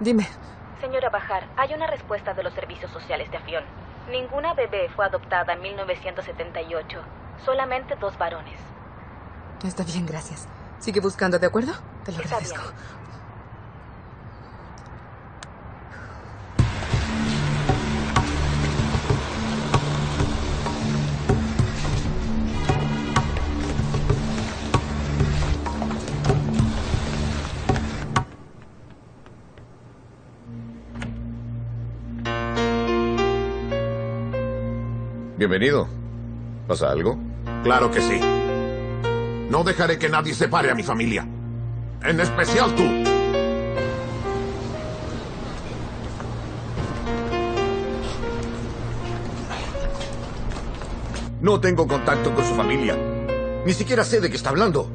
Dime. Señora Bajar, hay una respuesta de los servicios sociales de Afión. Ninguna bebé fue adoptada en 1978. Solamente dos varones. Está bien, gracias. Sigue buscando, ¿de acuerdo? Te lo Está agradezco. bien. Bienvenido. ¿Pasa algo? Claro que sí. No dejaré que nadie separe a mi familia. En especial tú. No tengo contacto con su familia. Ni siquiera sé de qué está hablando.